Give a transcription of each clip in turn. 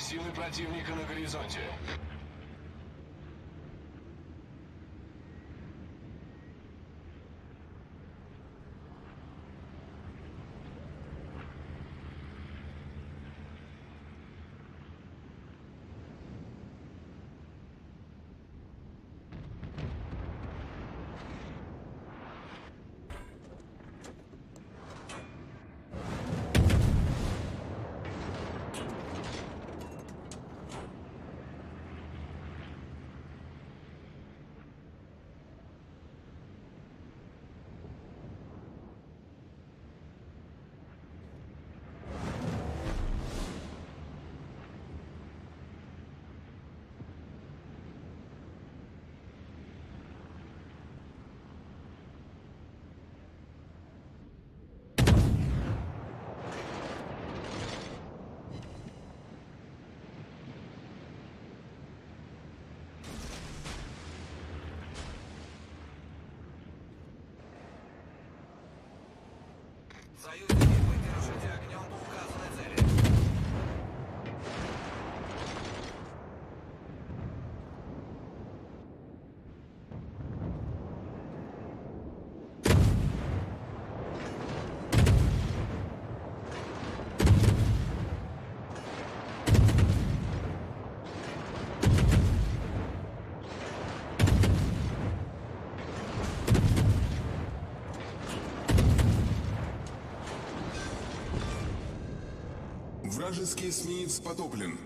Силы противника на горизонте. Союзники, Вражеский эсминец потоплен.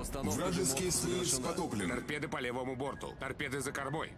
Установка Вражеский завершена. потоплен. Торпеды по левому борту. Торпеды за кормой.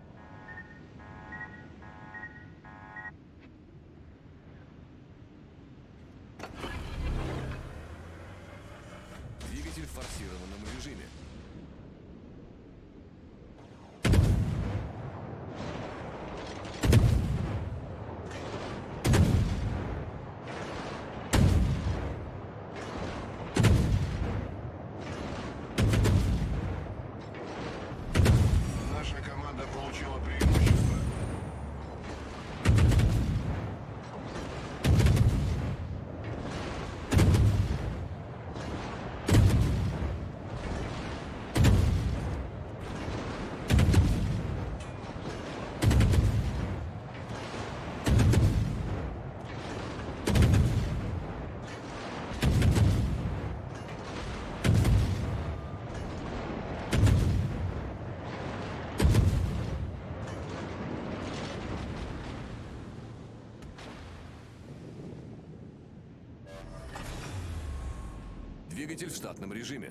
Двигатель в штатном режиме.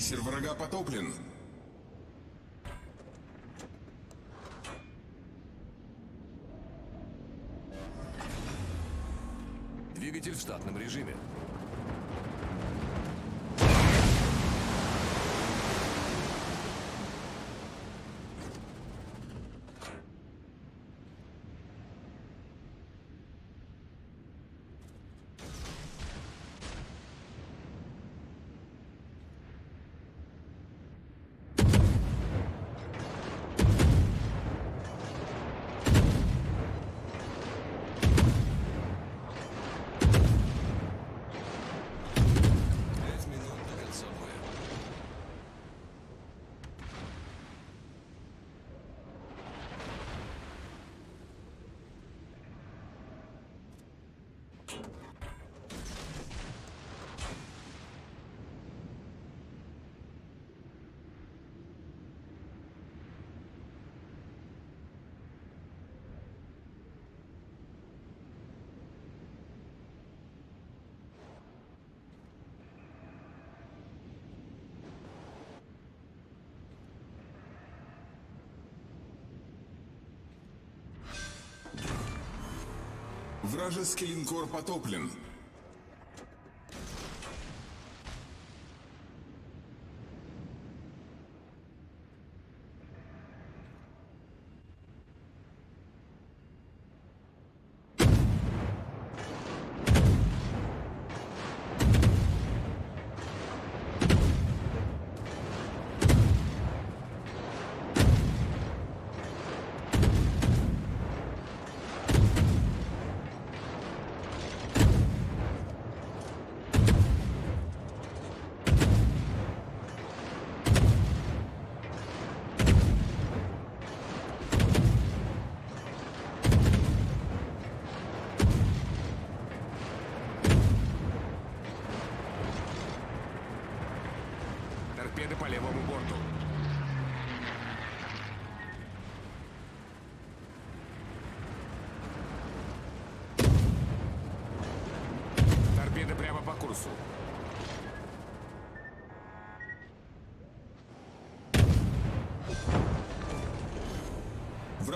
Крейсер врага потоплен. Двигатель в штатном режиме. Вражеский линкор потоплен.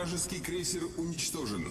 Вражеский крейсер уничтожен.